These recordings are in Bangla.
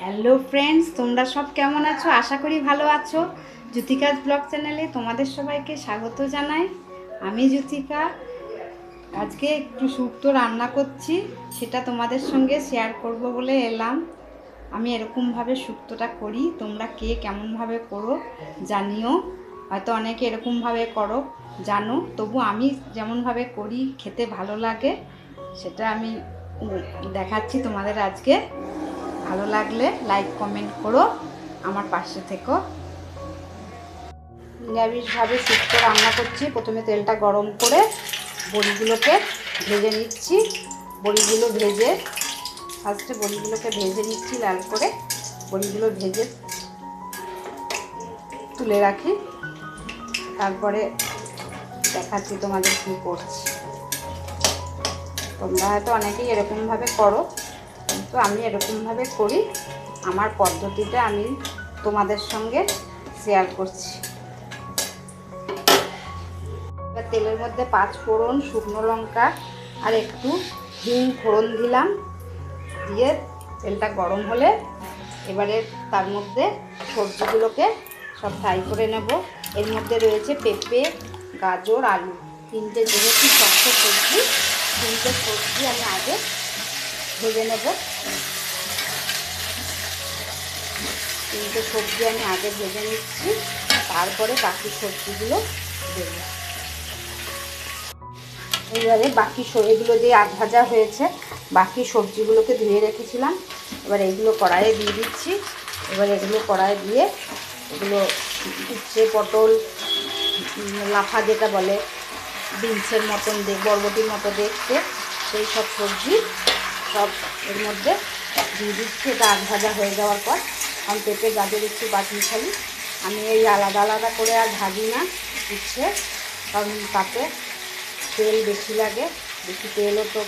হ্যালো ফ্রেন্ডস তোমরা সব কেমন আছো? আশা করি ভালো আছো। জ্যোতিকাজ ব্লগ চ্যানেলে তোমাদের সবাইকে স্বাগত জানাই। আমি জ্যোতিকা। আজকে একটু শুক্তো রান্না করছি, সেটা তোমাদের সঙ্গে শেয়ার করব বলে এলাম। আমি এরকমভাবে শুক্তোটা করি, তোমরা কে কেমনভাবে করো জানিও। হয়তো অনেকে এরকমভাবে করো, জানো। তবু আমি যেমনভাবে করি, খেতে ভালো লাগে, সেটা আমি দেখাচ্ছি তোমাদের আজকে। ভালো লাগলে লাইক কমেন্ট করো, আমার পাশে থেকো। নিরামিষভাবে শুক্তো রান্না করছি। প্রথমে তেলটা গরম করে বড়িগুলোকে ভেজে নিচ্ছি। বড়িগুলো ভেজে ফার্স্টে বড়িগুলোকে ভেজে নিচ্ছি, লাল করে বড়িগুলো ভেজে তুলে রাখি। তারপরে দেখাচ্ছি তোমাদের কী করছি। তোমরা হয়তো অনেকেই এরকমভাবে করো। কিন্তু আমি এরকমভাবে করি। আমার পদ্ধতিটা আমি তোমাদের সঙ্গে শেয়ার করছি। এবার তেলের মধ্যে পাঁচ ফোড়ন শুকনো লঙ্কা আর একটু হিং ফোড়ন দিলাম। দিয়ে তেলটা গরম হলে এবারে তার মধ্যে সবজিগুলোকে সব ফ্রাই করে নেব। এর মধ্যে রয়েছে পেঁপে, গাজর, আলু। তিনটে যেহেতু শক্ত সবজি, তিনটে সবজি আমি আগে ভেজে নেব। তিনটে সবজি আমি আগে ভেজে নিচ্ছি, তারপরে বাকি সবজিগুলো দেব। এইবারে বাকি এগুলো যে আধ ভাজা হয়েছে, বাকি সবজিগুলোকে ধুয়ে রেখেছিলাম। এবার এগুলো কড়াইয়ে দিয়ে দিচ্ছি। এবার এগুলো কড়াইয়ে দিয়ে এগুলো উচ্ছে পটল লাফা যেটা বলে, বিনসের মতন দেখ বরবটির মতো দেখতে, সেই সব সবজি সব এর মধ্যে দিয়ে দিচ্ছি। আধ ভাজা হয়ে যাওয়ার পর আমি পেঁপে, গাজর একটু বাটি খালি আমি এই আলাদা আলাদা করে আর ভাজি না উচ্ছে কারণ তাতে তেল বেশি লাগে, বেশি তেলও তো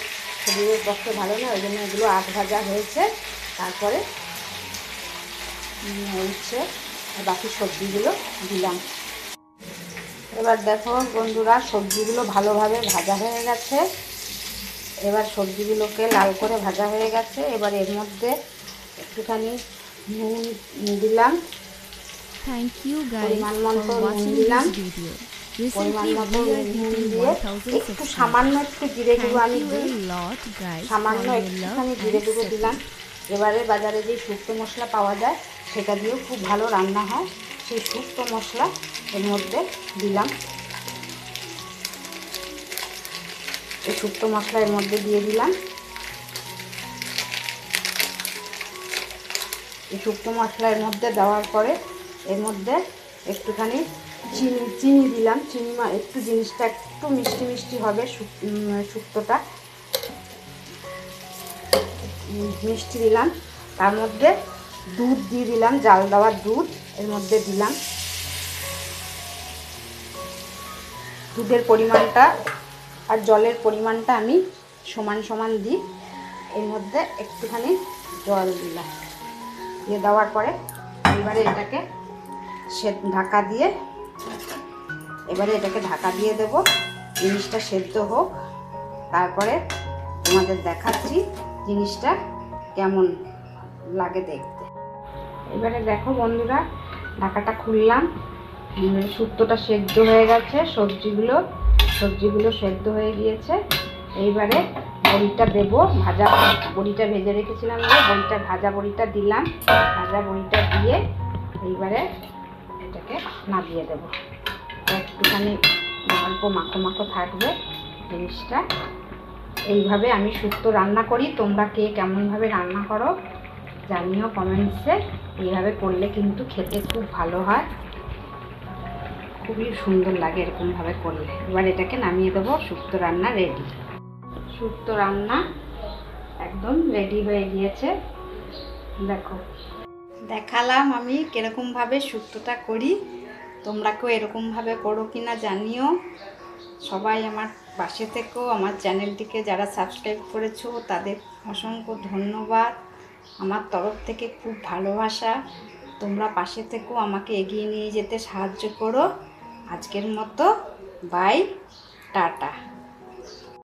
শরীরের পক্ষে ভালো না, ওই জন্য এগুলো আধ ভাজা হয়েছে। তারপরে হচ্ছে বাকি সবজিগুলো দিলাম। এবার দেখো বন্ধুরা, সবজিগুলো ভালোভাবে ভাজা হয়ে গেছে। এবার সবজিগুলোকে লাল করে ভাজা হয়ে গেছে। এবার এর মধ্যে একটুখানি নুন দিলাম। You guys পরিমাণ for মতো নুন দিলাম। পরিমাণ মতো নুন দিয়ে একটু সামান্য একটু জিরে গুঁড়ো আমি দিই সামান্য একটুখানি জিরে গুঁড়ো দিলাম। এবারে বাজারে যে শুক্তো মশলা পাওয়া যায় সেটা দিয়েও খুব ভালো রান্না হয়। সেই শুক্তো মশলা এর মধ্যে দিলাম। এই শুক্তো মশলা এর মধ্যে দিয়ে দিলাম। এই শুক্তো মশলা এর মধ্যে দেওয়ার পরে এর মধ্যে একটুখানি চিনি চিনি দিলাম। চিনি একটু জিনিসটা একটু মিষ্টি মিষ্টি হবে শুক্তোটা। মিষ্টি দিলাম। তার মধ্যে দুধ দিয়ে দিলাম, জাল দেওয়ার দুধ এর মধ্যে দিলাম। দুধের পরিমাণটা আর জলের পরিমাণটা আমি সমান সমান দিই। এর মধ্যে একটুখানি জল দিলাম। দিয়ে দেওয়ার পরে এবারে এটাকে সে ঢাকা দিয়ে এবারে এটাকে ঢাকা দিয়ে দেব। জিনিসটা সেদ্ধ হোক। তারপরে তোমাদের দেখাচ্ছি জিনিসটা কেমন লাগে দেখতে। এবারে দেখো বন্ধুরা ঢাকাটা খুললাম। উম, শুক্তোটা সেদ্ধ হয়ে গেছে সবজিগুলো সবজিগুলো সেদ্ধ হয়ে গিয়েছে। এইবারে বড়িটা দেবো, ভাজা বড়িটা ভেজে রেখেছিলাম বড়িটা, ভাজা বড়িটা দিলাম। ভাজা বড়িটা দিয়ে এইবারে এটাকে নামিয়ে দেবো। একটুখানি অল্প মাখো মাখো থাকবে জিনিসটা। এইভাবে আমি শুক্তো রান্না করি। তোমরা কে কেমনভাবে রান্না করো জানিও কমেন্টসে। এইভাবে করলে কিন্তু খেতে খুব ভালো হয়। খুবই সুন্দর লাগে এরকমভাবে করলে। এবার এটাকে নামিয়ে দেবো, শুক্তো রান্না রেডি শুক্তো রান্না একদম রেডি হয়ে গিয়েছে। দেখো। দেখালাম আমি কীরকমভাবে শুক্তোটা করি। তোমরা কেউ এরকমভাবে করো কি না জানিও। সবাই আমার পাশে থেকেও আমার চ্যানেলটিকে যারা সাবস্ক্রাইব করেছ, তাদের অসংখ্য ধন্যবাদ। আমার তরফ থেকে খুব ভালোবাসা। তোমরা পাশে থেকেও আমাকে এগিয়ে নিয়ে যেতে সাহায্য করো। আজকের মতো বাই টাটা।